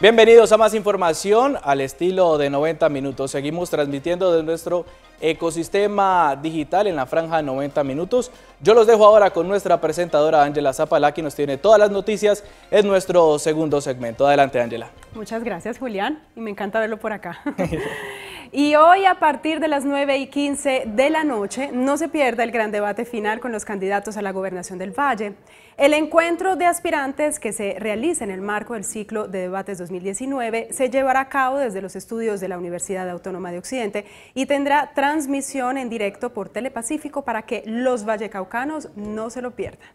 Bienvenidos a más información al estilo de 90 minutos. Seguimos transmitiendo de nuestro ecosistema digital en la franja 90 minutos. Yo los dejo ahora con nuestra presentadora Ángela Zapala, que nos tiene todas las noticias en nuestro segundo segmento. Adelante, Ángela. Muchas gracias, Julián, y me encanta verlo por acá. Y hoy a partir de las 9 y 15 de la noche no se pierda el gran debate final con los candidatos a la gobernación del Valle. El encuentro de aspirantes que se realiza en el marco del ciclo de debates 2019 se llevará a cabo desde los estudios de la Universidad Autónoma de Occidente y tendrá transmisión en directo por Telepacífico para que los vallecaucanos no se lo pierdan.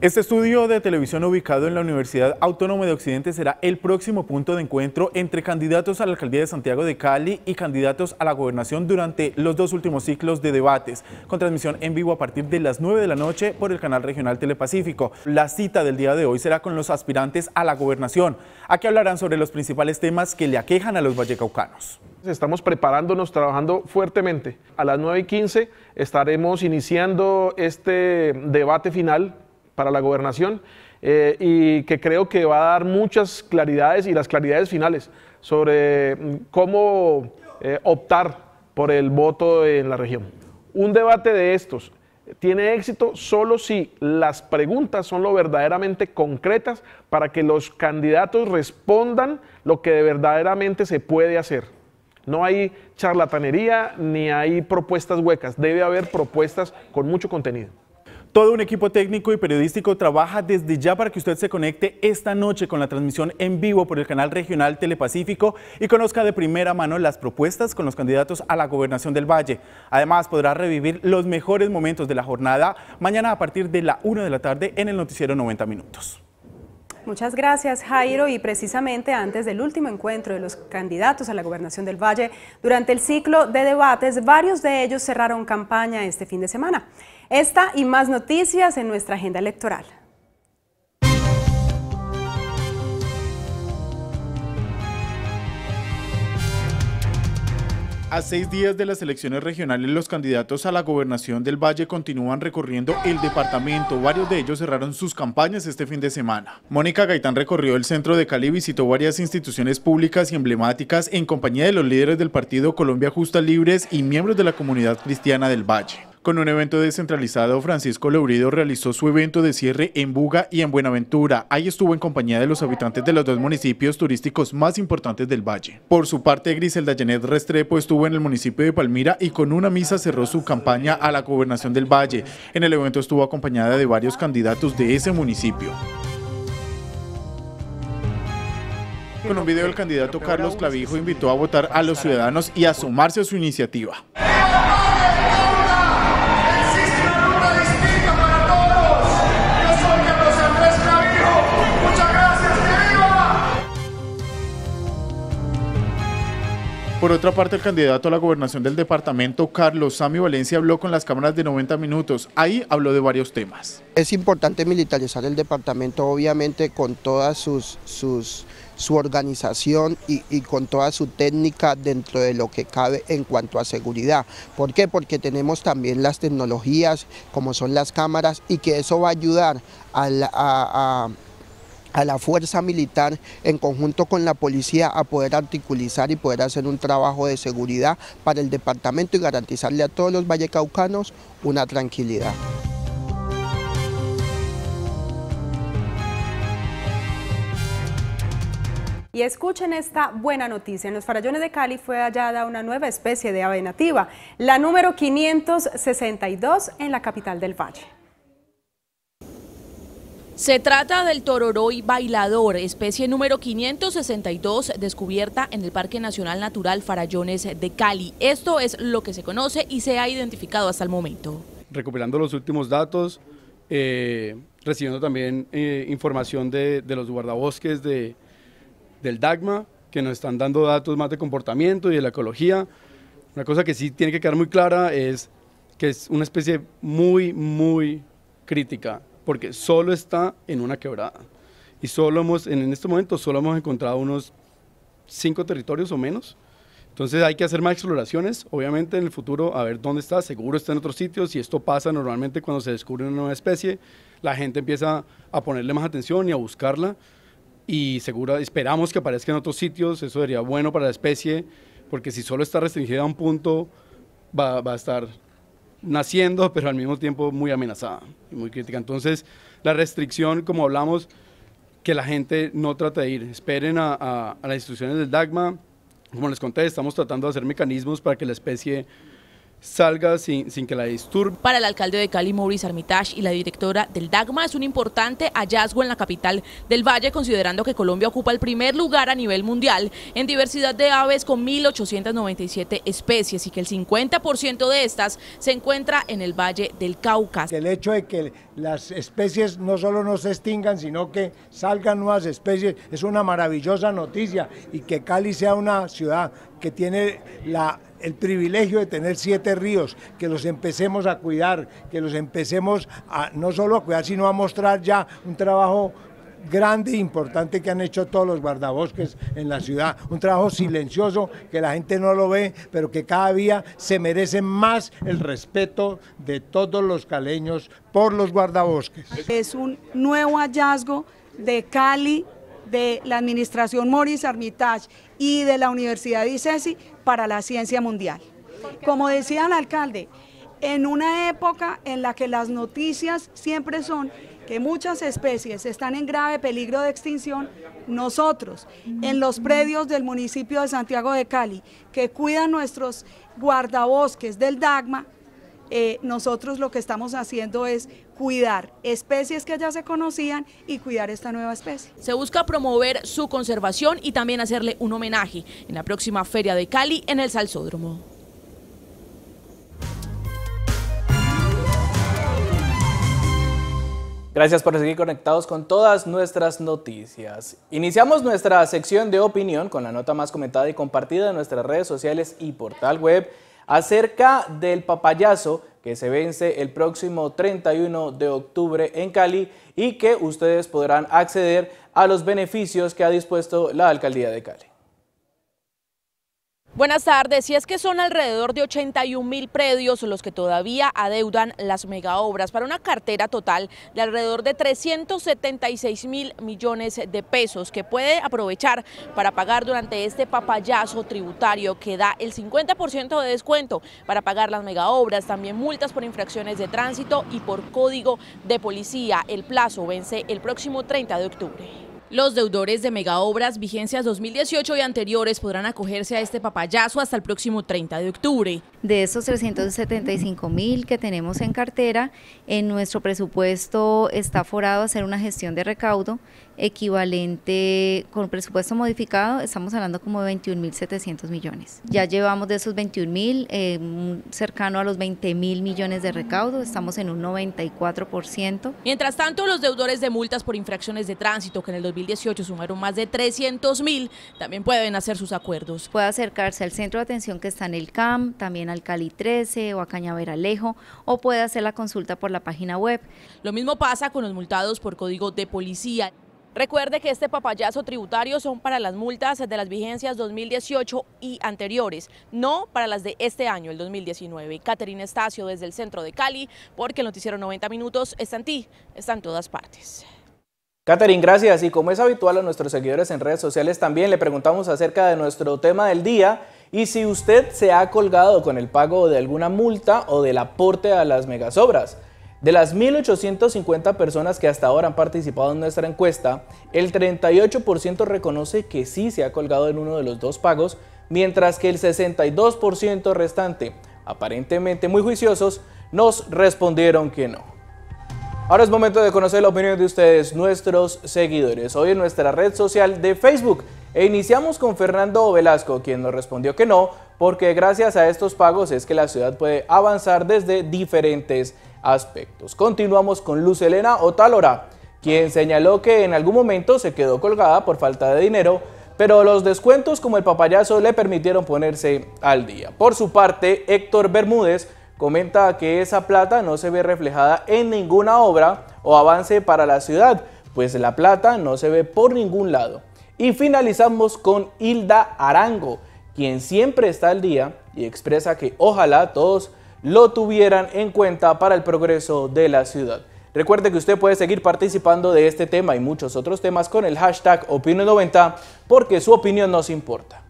Este estudio de televisión ubicado en la Universidad Autónoma de Occidente será el próximo punto de encuentro entre candidatos a la alcaldía de Santiago de Cali y candidatos a la gobernación durante los dos últimos ciclos de debates, con transmisión en vivo a partir de las 9 de la noche por el canal regional Telepacífico. La cita del día de hoy será con los aspirantes a la gobernación. Aquí hablarán sobre los principales temas que le aquejan a los vallecaucanos. Estamos preparándonos, trabajando fuertemente. A las 9 y 15 estaremos iniciando este debate final para la gobernación eh, y que creo que va a dar muchas claridades y las claridades finales sobre mm, cómo eh, optar por el voto en la región. Un debate de estos tiene éxito solo si las preguntas son lo verdaderamente concretas para que los candidatos respondan lo que verdaderamente se puede hacer. No hay charlatanería ni hay propuestas huecas, debe haber propuestas con mucho contenido. Todo un equipo técnico y periodístico trabaja desde ya para que usted se conecte esta noche con la transmisión en vivo por el canal regional Telepacífico y conozca de primera mano las propuestas con los candidatos a la gobernación del Valle. Además, podrá revivir los mejores momentos de la jornada mañana a partir de la 1 de la tarde en el noticiero 90 minutos. Muchas gracias, Jairo. Y precisamente antes del último encuentro de los candidatos a la gobernación del Valle, durante el ciclo de debates, varios de ellos cerraron campaña este fin de semana. Esta y más noticias en nuestra agenda electoral. A seis días de las elecciones regionales, los candidatos a la gobernación del Valle continúan recorriendo el departamento. Varios de ellos cerraron sus campañas este fin de semana. Mónica Gaitán recorrió el centro de Cali visitó varias instituciones públicas y emblemáticas en compañía de los líderes del partido Colombia Justa Libres y miembros de la comunidad cristiana del Valle. Con un evento descentralizado, Francisco Leurido realizó su evento de cierre en Buga y en Buenaventura. Ahí estuvo en compañía de los habitantes de los dos municipios turísticos más importantes del valle. Por su parte, Griselda Janet Restrepo estuvo en el municipio de Palmira y con una misa cerró su campaña a la gobernación del valle. En el evento estuvo acompañada de varios candidatos de ese municipio. Con un video el candidato Carlos Clavijo invitó a votar a los ciudadanos y a sumarse a su iniciativa. Por otra parte, el candidato a la gobernación del departamento, Carlos Sami Valencia, habló con las cámaras de 90 minutos. Ahí habló de varios temas. Es importante militarizar el departamento, obviamente, con todas sus, su organización y, con toda su técnica dentro de lo que cabe en cuanto a seguridad. ¿Por qué? Porque tenemos también las tecnologías como son las cámaras y que eso va a ayudar a, la, a a la fuerza militar en conjunto con la policía a poder articulizar y poder hacer un trabajo de seguridad para el departamento y garantizarle a todos los vallecaucanos una tranquilidad. Y escuchen esta buena noticia. En los farallones de Cali fue hallada una nueva especie de ave nativa, la número 562 en la capital del Valle. Se trata del tororoy bailador, especie número 562, descubierta en el Parque Nacional Natural Farallones de Cali. Esto es lo que se conoce y se ha identificado hasta el momento. Recuperando los últimos datos, eh, recibiendo también eh, información de, de, los guardabosques de, del DAGMA, que nos están dando datos más de comportamiento y de la ecología. Una cosa que sí tiene que quedar muy clara es que es una especie muy, muy crítica porque solo está en una quebrada. Y solo hemos, en este momento, solo hemos encontrado unos cinco territorios o menos. Entonces hay que hacer más exploraciones, obviamente en el futuro, a ver dónde está, seguro está en otros sitios, y esto pasa normalmente cuando se descubre una nueva especie, la gente empieza a ponerle más atención y a buscarla, y seguro esperamos que aparezca en otros sitios, eso sería bueno para la especie, porque si solo está restringida a un punto, va, va a estar naciendo, pero al mismo tiempo muy amenazada y muy crítica. Entonces, la restricción, como hablamos, que la gente no trate de ir, esperen a, a, a las instituciones del DAGMA. Como les conté, estamos tratando de hacer mecanismos para que la especie salga sin, sin, que la disturbe. Para el alcalde de Cali, Maurice Armitage, y la directora del DAGMA, es un importante hallazgo en la capital del Valle, considerando que Colombia ocupa el primer lugar a nivel mundial en diversidad de aves con 1.897 especies y que el 50% de estas se encuentra en el Valle del Cauca. El hecho de que las especies no solo no se extingan, sino que salgan nuevas especies, es una maravillosa noticia y que Cali sea una ciudad que tiene el privilegio de tener siete ríos, que los empecemos a cuidar, que los empecemos a no solo a cuidar, sino a mostrar ya un trabajo grande e importante que han hecho todos los guardabosques en la ciudad. Un trabajo silencioso que la gente no lo ve, pero que cada día se merece más el respeto de todos los caleños por los guardabosques. Es un nuevo hallazgo de Cali de la Administración Morris Armitage y de la Universidad de ICESI para la ciencia mundial. Como decía el alcalde, en una época en la que las noticias siempre son que muchas especies están en grave peligro de extinción, nosotros, en los predios del municipio de Santiago de Cali, que cuidan nuestros guardabosques del DAGMA, eh, nosotros lo que estamos haciendo es cuidar especies que ya se conocían y cuidar esta nueva especie. Se busca promover su conservación y también hacerle un homenaje en la próxima Feria de Cali en el Salsódromo. Gracias por seguir conectados con todas nuestras noticias. Iniciamos nuestra sección de opinión con la nota más comentada y compartida en nuestras redes sociales y portal web acerca del papayazo que se vence el próximo 31 de octubre en Cali y que ustedes podrán acceder a los beneficios que ha dispuesto la Alcaldía de Cali. Buenas tardes. Si es que son alrededor de 81 mil predios los que todavía adeudan las megaobras para una cartera total de alrededor de 376 mil millones de pesos que puede aprovechar para pagar durante este papayazo tributario que da el 50% de descuento para pagar las megaobras, también multas por infracciones de tránsito y por código de policía. El plazo vence el próximo 30 de octubre. Los deudores de megaobras vigencias 2018 y anteriores podrán acogerse a este papayazo hasta el próximo 30 de octubre. De esos 375 mil que tenemos en cartera, en nuestro presupuesto está forado hacer una gestión de recaudo equivalente con presupuesto modificado, estamos hablando como de 21.700 millones. Ya llevamos de esos 21.000 eh, cercano a los 20 mil millones de recaudo, estamos en un 94%. Mientras tanto, los deudores de multas por infracciones de tránsito, que en el 2018 sumaron más de 300 mil, también pueden hacer sus acuerdos. Puede acercarse al centro de atención que está en el CAM, también al Cali 13 o a Cañaveralejo, o puede hacer la consulta por la página web. Lo mismo pasa con los multados por código de policía. Recuerde que este papayazo tributario son para las multas de las vigencias 2018 y anteriores, no para las de este año, el 2019. Caterina Estacio desde el centro de Cali, porque el noticiero 90 minutos está en ti, está en todas partes. Catherine, gracias. Y como es habitual a nuestros seguidores en redes sociales, también le preguntamos acerca de nuestro tema del día y si usted se ha colgado con el pago de alguna multa o del aporte a las megasobras. De las 1.850 personas que hasta ahora han participado en nuestra encuesta, el 38% reconoce que sí se ha colgado en uno de los dos pagos, mientras que el 62% restante, aparentemente muy juiciosos, nos respondieron que no. Ahora es momento de conocer la opinión de ustedes, nuestros seguidores, hoy en nuestra red social de Facebook. E iniciamos con Fernando Velasco, quien nos respondió que no, porque gracias a estos pagos es que la ciudad puede avanzar desde diferentes aspectos. Continuamos con Luz Elena Otálora, quien señaló que en algún momento se quedó colgada por falta de dinero, pero los descuentos como el papayazo le permitieron ponerse al día. Por su parte, Héctor Bermúdez comenta que esa plata no se ve reflejada en ninguna obra o avance para la ciudad, pues la plata no se ve por ningún lado. Y finalizamos con Hilda Arango, quien siempre está al día y expresa que ojalá todos lo tuvieran en cuenta para el progreso de la ciudad. Recuerde que usted puede seguir participando de este tema y muchos otros temas con el hashtag Opinión90 porque su opinión nos importa.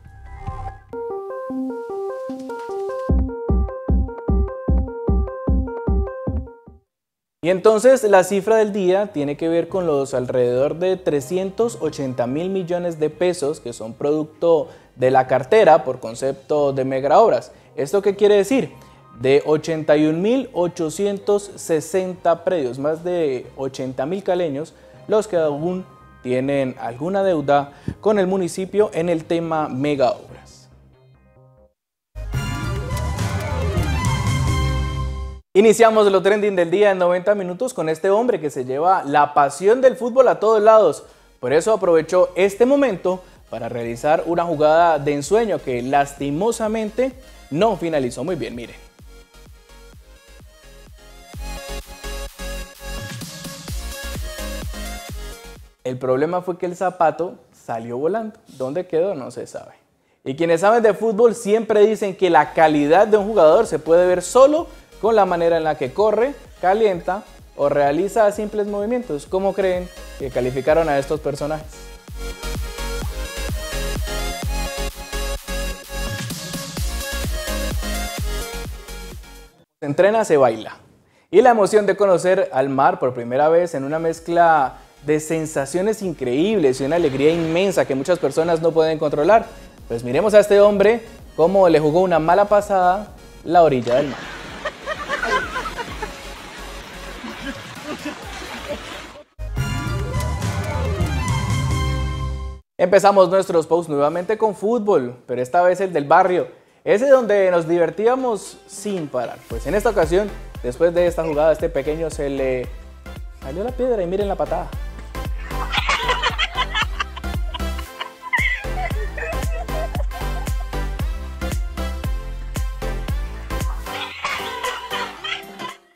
Y entonces la cifra del día tiene que ver con los alrededor de 380 mil millones de pesos que son producto de la cartera por concepto de megaobras. ¿Esto qué quiere decir? De 81.860 predios, más de 80 mil caleños, los que aún tienen alguna deuda con el municipio en el tema megaobras. Iniciamos lo trending del día en 90 minutos con este hombre que se lleva la pasión del fútbol a todos lados. Por eso aprovechó este momento para realizar una jugada de ensueño que lastimosamente no finalizó muy bien. Miren. El problema fue que el zapato salió volando. ¿Dónde quedó? No se sabe. Y quienes saben de fútbol siempre dicen que la calidad de un jugador se puede ver solo con la manera en la que corre, calienta o realiza simples movimientos. ¿Cómo creen que calificaron a estos personajes? Se entrena, se baila. Y la emoción de conocer al mar por primera vez en una mezcla de sensaciones increíbles y una alegría inmensa que muchas personas no pueden controlar. Pues miremos a este hombre cómo le jugó una mala pasada la orilla del mar. Empezamos nuestros posts nuevamente con fútbol, pero esta vez el del barrio. Ese donde nos divertíamos sin parar. Pues en esta ocasión, después de esta jugada, este pequeño se le salió la piedra y miren la patada.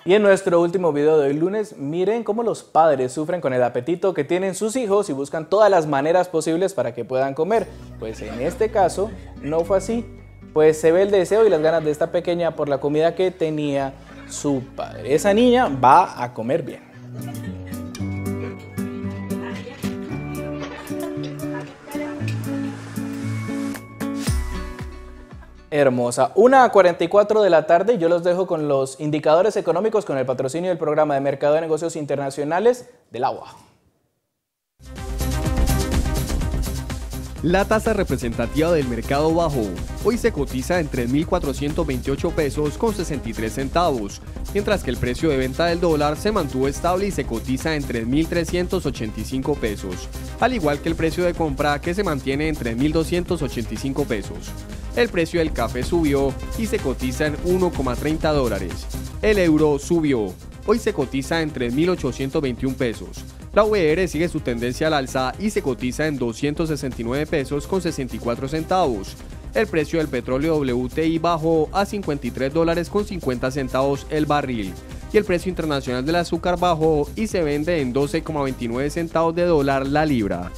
Y en nuestro último video de hoy lunes, miren cómo los padres sufren con el apetito que tienen sus hijos y buscan todas las maneras posibles para que puedan comer. Pues en este caso no fue así, pues se ve el deseo y las ganas de esta pequeña por la comida que tenía su padre. Esa niña va a comer bien. Hermosa. Una a 44 de la tarde yo los dejo con los indicadores económicos con el patrocinio del programa de Mercado de Negocios Internacionales del Agua. La tasa representativa del mercado bajo hoy se cotiza en 3.428 pesos con 63 centavos, mientras que el precio de venta del dólar se mantuvo estable y se cotiza en 3.385 pesos, al igual que el precio de compra que se mantiene en 3.285 pesos. El precio del café subió y se cotiza en 1,30 dólares. El euro subió. Hoy se cotiza en 3.821 pesos. La UER sigue su tendencia al alza y se cotiza en 269 pesos con 64 centavos. El precio del petróleo WTI bajó a 53 dólares con 50 centavos el barril y el precio internacional del azúcar bajó y se vende en 12,29 centavos de dólar la libra.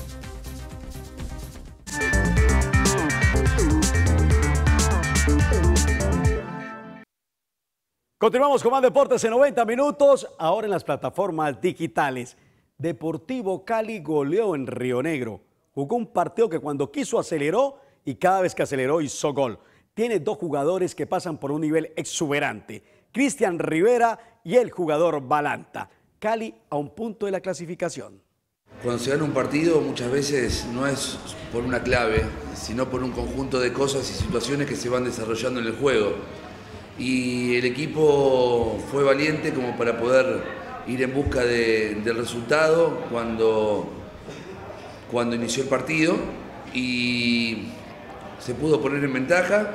Continuamos con más deportes en 90 minutos, ahora en las plataformas digitales. Deportivo Cali goleó en Río Negro. Jugó un partido que cuando quiso aceleró y cada vez que aceleró hizo gol. Tiene dos jugadores que pasan por un nivel exuberante, Cristian Rivera y el jugador Balanta. Cali a un punto de la clasificación. Cuando se gana un partido muchas veces no es por una clave, sino por un conjunto de cosas y situaciones que se van desarrollando en el juego y el equipo fue valiente como para poder ir en busca del resultado cuando, cuando inició el partido y se pudo poner en ventaja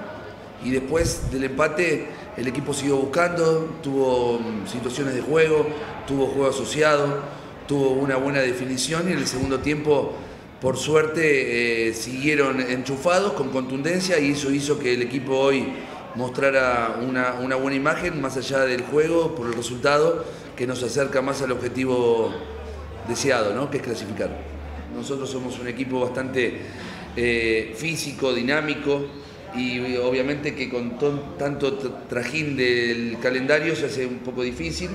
y después del empate el equipo siguió buscando, tuvo situaciones de juego, tuvo juego asociado, tuvo una buena definición y en el segundo tiempo por suerte eh, siguieron enchufados con contundencia y eso hizo que el equipo hoy mostrara una, una, buena imagen más allá del juego por el resultado que nos acerca más al objetivo deseado, ¿no? que es clasificar. Nosotros somos un equipo bastante eh, físico, dinámico y obviamente que con tanto trajín del calendario se hace un poco difícil.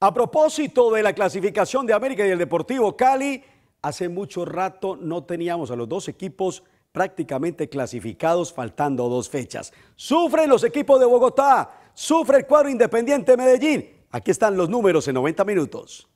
A propósito de la clasificación de América y el Deportivo Cali, hace mucho rato no teníamos a los dos equipos prácticamente clasificados faltando dos fechas. Sufren los equipos de Bogotá, sufre el cuadro Independiente Medellín. Aquí están los números en 90 minutos.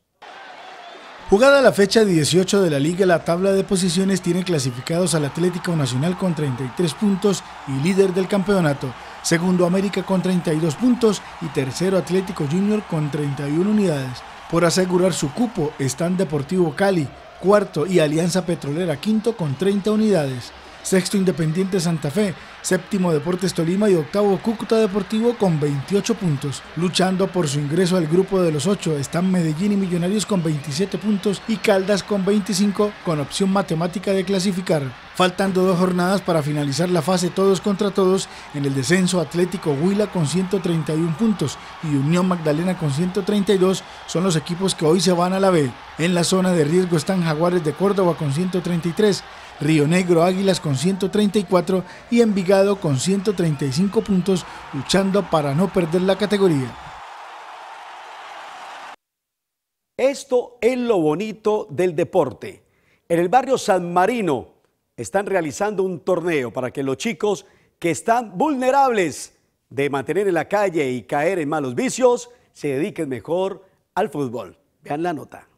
Jugada la fecha 18 de la liga, la tabla de posiciones tiene clasificados al Atlético Nacional con 33 puntos y líder del campeonato. Segundo América con 32 puntos y tercero Atlético Junior con 31 unidades. Por asegurar su cupo están Deportivo Cali, cuarto y Alianza Petrolera quinto con 30 unidades sexto Independiente Santa Fe, séptimo Deportes Tolima y octavo Cúcuta Deportivo con 28 puntos. Luchando por su ingreso al grupo de los ocho están Medellín y Millonarios con 27 puntos y Caldas con 25 con opción matemática de clasificar. Faltando dos jornadas para finalizar la fase todos contra todos, en el descenso Atlético Huila con 131 puntos y Unión Magdalena con 132 son los equipos que hoy se van a la B. En la zona de riesgo están Jaguares de Córdoba con 133, Río Negro Águilas con 134 y Envigado con 135 puntos luchando para no perder la categoría. Esto es lo bonito del deporte. En el barrio San Marino están realizando un torneo para que los chicos que están vulnerables de mantener en la calle y caer en malos vicios se dediquen mejor al fútbol. Vean la nota.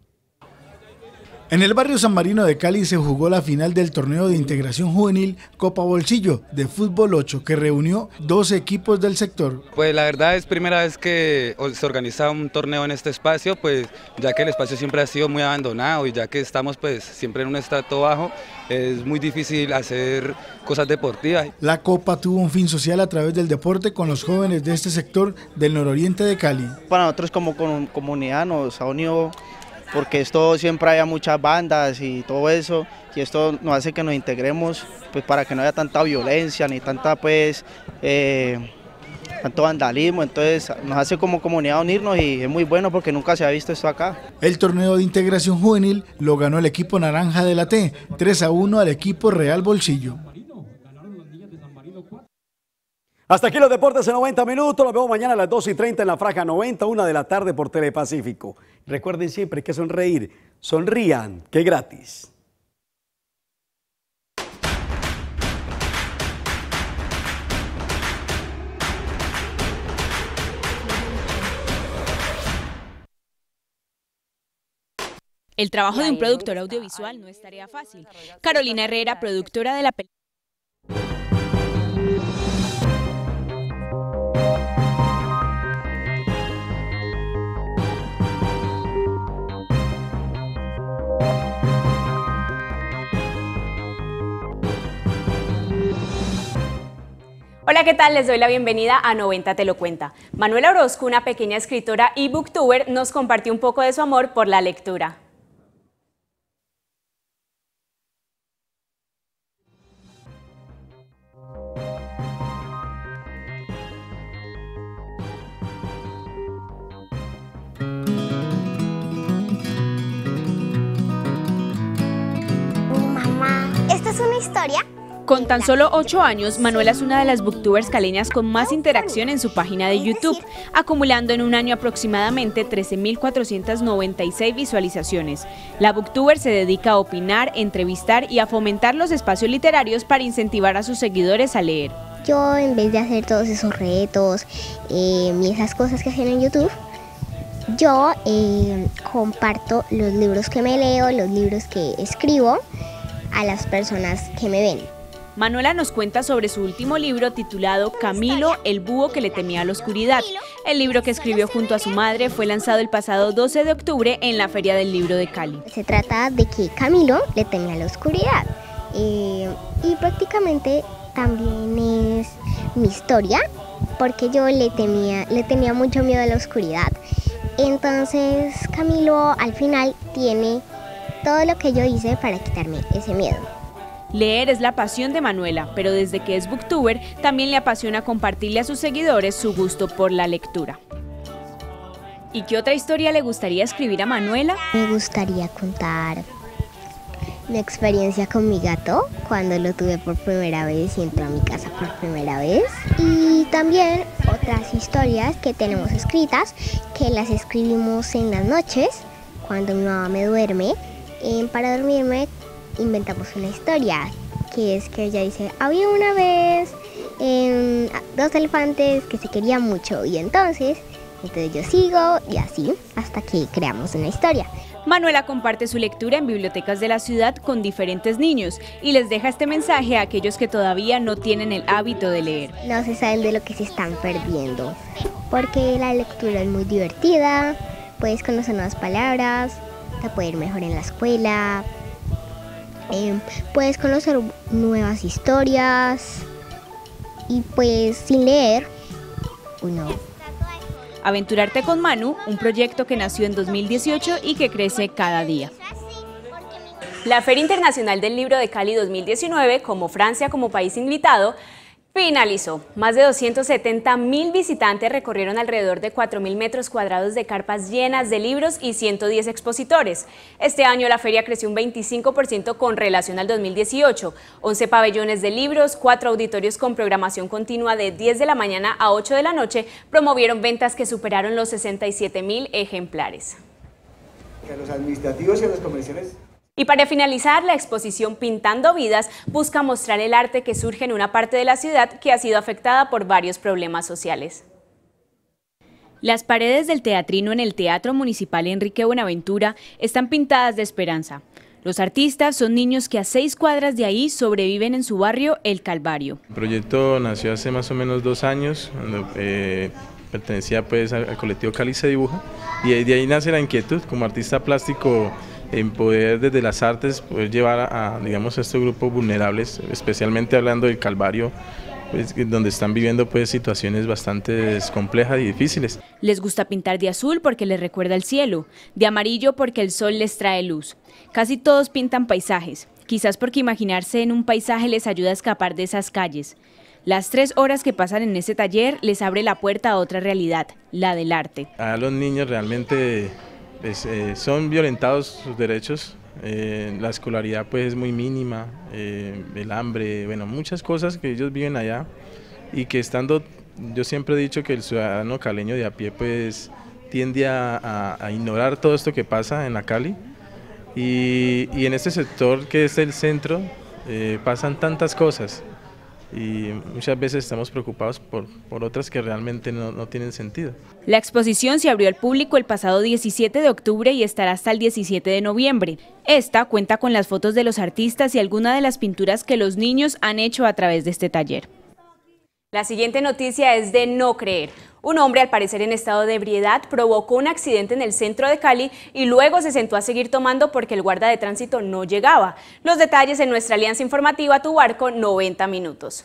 En el barrio San Marino de Cali se jugó la final del torneo de integración juvenil Copa Bolsillo de Fútbol 8 que reunió dos equipos del sector. Pues la verdad es primera vez que se organiza un torneo en este espacio, pues ya que el espacio siempre ha sido muy abandonado y ya que estamos pues siempre en un estrato bajo, es muy difícil hacer cosas deportivas. La Copa tuvo un fin social a través del deporte con los jóvenes de este sector del nororiente de Cali. Para nosotros como comunidad nos ha unido porque esto siempre haya muchas bandas y todo eso, y esto nos hace que nos integremos pues para que no haya tanta violencia ni tanta pues eh, tanto vandalismo, entonces nos hace como comunidad unirnos y es muy bueno porque nunca se ha visto esto acá. El torneo de integración juvenil lo ganó el equipo naranja de la T, 3 a 1 al equipo Real Bolsillo. Hasta aquí los deportes en 90 minutos. Nos vemos mañana a las 2 y 30 en la Fraja 90, una de la tarde por Telepacífico. Recuerden siempre que sonreír, sonrían, que gratis. El trabajo de un productor audiovisual no es tarea fácil. Carolina Herrera, productora de la película. Hola, ¿qué tal? Les doy la bienvenida a 90 Te lo cuenta. Manuela Orozco, una pequeña escritora y booktuber, nos compartió un poco de su amor por la lectura. Mamá, ¿esta es una historia? Con tan solo 8 años, Manuela es una de las booktubers caleñas con más interacción en su página de YouTube, acumulando en un año aproximadamente 13.496 visualizaciones. La booktuber se dedica a opinar, entrevistar y a fomentar los espacios literarios para incentivar a sus seguidores a leer. Yo, en vez de hacer todos esos retos eh, y esas cosas que hacen en YouTube, yo eh, comparto los libros que me leo, los libros que escribo a las personas que me ven. Manuela nos cuenta sobre su último libro titulado Camilo, el búho que le temía a la oscuridad. El libro que escribió junto a su madre fue lanzado el pasado 12 de octubre en la Feria del Libro de Cali. Se trata de que Camilo le temía a la oscuridad eh, y prácticamente también es mi historia porque yo le temía, le tenía mucho miedo a la oscuridad. Entonces Camilo al final tiene todo lo que yo hice para quitarme ese miedo. Leer es la pasión de Manuela, pero desde que es booktuber también le apasiona compartirle a sus seguidores su gusto por la lectura. ¿Y qué otra historia le gustaría escribir a Manuela? Me gustaría contar mi experiencia con mi gato cuando lo tuve por primera vez y entró a mi casa por primera vez. Y también otras historias que tenemos escritas, que las escribimos en las noches, cuando mi mamá me duerme. Eh, para dormirme inventamos una historia, que es que ella dice, había una vez em, dos elefantes que se querían mucho y entonces, entonces yo sigo y así hasta que creamos una historia. Manuela comparte su lectura en bibliotecas de la ciudad con diferentes niños y les deja este mensaje a aquellos que todavía no tienen el hábito de leer. No se saben de lo que se están perdiendo, porque la lectura es muy divertida, puedes conocer nuevas palabras, te puede ir mejor en la escuela, em, puedes conocer nuevas historias y pues sin leer uno Aventurarte con Manu, un proyecto que nació en 2018 y que crece cada día. La Feria Internacional del Libro de Cali 2019, como Francia como país invitado, Finalizó. Más de 270 mil visitantes recorrieron alrededor de 4 mil metros cuadrados de carpas llenas de libros y 110 expositores. Este año la feria creció un 25% con relación al 2018. 11 pabellones de libros, 4 auditorios con programación continua de 10 de la mañana a 8 de la noche promovieron ventas que superaron los 67 mil ejemplares. los administrativos y las comisiones y para finalizar, la exposición Pintando Vidas busca mostrar el arte que surge en una parte de la ciudad que ha sido afectada por varios problemas sociales. Las paredes del teatrino en el Teatro Municipal Enrique Buenaventura están pintadas de esperanza. Los artistas son niños que a seis cuadras de ahí sobreviven en su barrio El Calvario. El proyecto nació hace más o menos dos años, cuando eh, pertenecía pues al, colectivo Cali se dibuja, y de ahí nace la inquietud como artista plástico en poder desde las artes poder llevar a, digamos a estos grupos vulnerables, especialmente hablando del Calvario, pues, donde están viviendo pues situaciones bastante complejas y difíciles. Les gusta pintar de azul porque les recuerda el cielo, de amarillo porque el sol les trae luz. Casi todos pintan paisajes, quizás porque imaginarse en un paisaje les ayuda a escapar de esas calles. Las tres horas que pasan en ese taller les abre la puerta a otra realidad, la del arte. A los niños realmente pues, eh, son violentados sus derechos, eh, la escolaridad pues es muy mínima, eh, el hambre, bueno, muchas cosas que ellos viven allá y que estando, yo siempre he dicho que el ciudadano caleño de a pie pues tiende a, ignorar todo esto que pasa en la Cali. Y, y en este sector que es el centro pasan tantas cosas y muchas veces estamos preocupados por, por otras que realmente no, no, tienen sentido. La exposición se abrió al público el pasado 17 de octubre y estará hasta el 17 de noviembre. Esta cuenta con las fotos de los artistas y algunas de las pinturas que los niños han hecho a través de este taller. La siguiente noticia es de no creer. Un hombre, al parecer en estado de ebriedad, provocó un accidente en el centro de Cali y luego se sentó a seguir tomando porque el guarda de tránsito no llegaba. Los detalles en nuestra alianza informativa Tu Barco 90 Minutos.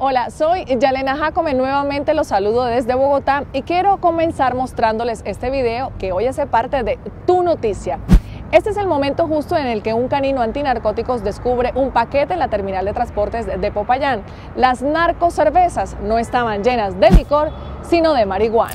Hola, soy Yalena Jacome, nuevamente los saludo desde Bogotá y quiero comenzar mostrándoles este video que hoy hace parte de Tu Noticia. Este es el momento justo en el que un canino antinarcóticos descubre un paquete en la terminal de transportes de Popayán. Las narcocervezas no estaban llenas de licor, sino de marihuana.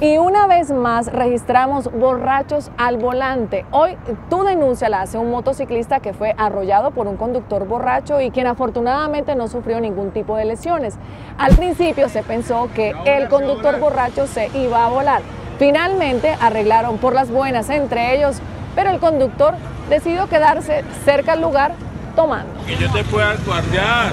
Y una vez más registramos borrachos al volante. Hoy tu denuncia la hace un motociclista que fue arrollado por un conductor borracho y quien afortunadamente no sufrió ningún tipo de lesiones. Al principio se pensó que el conductor borracho se iba a volar. Finalmente arreglaron por las buenas entre ellos, pero el conductor decidió quedarse cerca al lugar tomando. Que yo te pueda guardiar.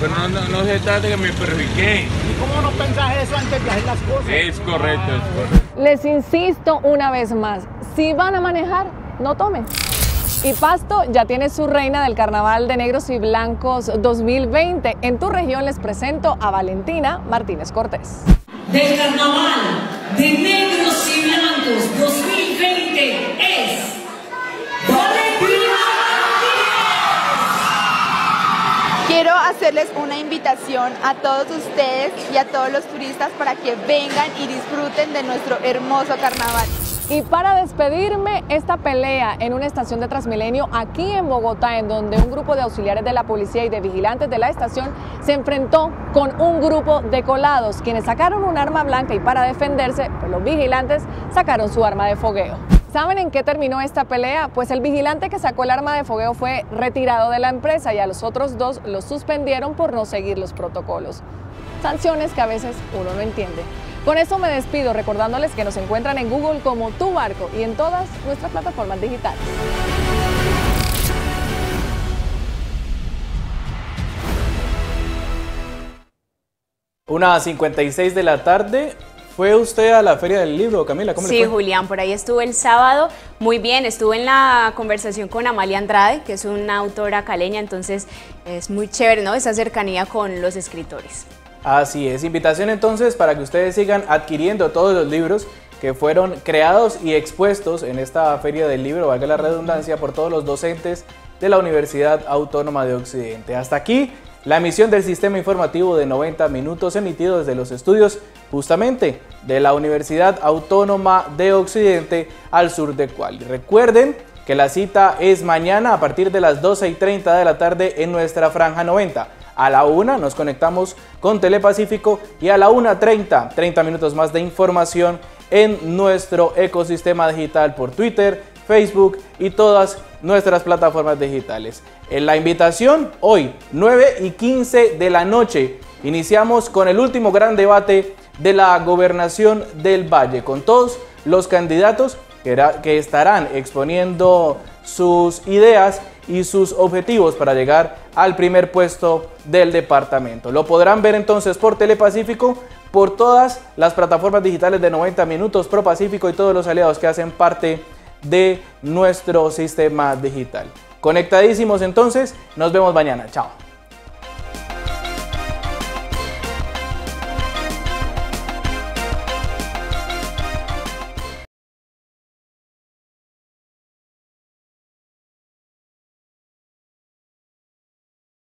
Pero no, no, se trata de que me perjudique. ¿Y cómo no pensás eso antes de hacer las cosas? Es correcto, es correcto. Les insisto una vez más, si van a manejar, no tomen. Y Pasto ya tiene su reina del Carnaval de Negros y Blancos 2020. En tu región les presento a Valentina Martínez Cortés. Del Carnaval de Negros y Blancos 2020 es Quiero hacerles una invitación a todos ustedes y a todos los turistas para que vengan y disfruten de nuestro hermoso carnaval. Y para despedirme, esta pelea en una estación de Transmilenio aquí en Bogotá, en donde un grupo de auxiliares de la policía y de vigilantes de la estación se enfrentó con un grupo de colados, quienes sacaron un arma blanca y para defenderse, pues los vigilantes sacaron su arma de fogueo. ¿Saben en qué terminó esta pelea? Pues el vigilante que sacó el arma de fogueo fue retirado de la empresa y a los otros dos los suspendieron por no seguir los protocolos. Sanciones que a veces uno no entiende. Con eso me despido recordándoles que nos encuentran en Google como Tu Barco y en todas nuestras plataformas digitales. Una 56 de la tarde. ¿Fue usted a la Feria del Libro, Camila? ¿Cómo sí, le fue? Julián, por ahí estuve el sábado. Muy bien, estuve en la conversación con Amalia Andrade, que es una autora caleña, entonces es muy chévere, ¿no? Esa cercanía con los escritores. Así es, invitación entonces para que ustedes sigan adquiriendo todos los libros que fueron creados y expuestos en esta Feria del Libro, valga la redundancia, por todos los docentes de la Universidad Autónoma de Occidente. Hasta aquí la emisión del sistema informativo de 90 minutos emitido desde los estudios justamente de la Universidad Autónoma de Occidente al sur de Cuali. Recuerden que la cita es mañana a partir de las 12 y 30 de la tarde en nuestra franja 90. A la 1 nos conectamos con Telepacífico y a la 1.30, 30 minutos más de información en nuestro ecosistema digital por Twitter, Facebook y todas nuestras plataformas digitales. En la invitación, hoy, 9 y 15 de la noche, iniciamos con el último gran debate de la gobernación del Valle, con todos los candidatos que, estarán exponiendo sus ideas y sus objetivos para llegar al primer puesto del departamento. Lo podrán ver entonces por Telepacífico, por todas las plataformas digitales de 90 minutos, Pro Pacífico y todos los aliados que hacen parte de nuestro sistema digital. Conectadísimos entonces, nos vemos mañana. Chao.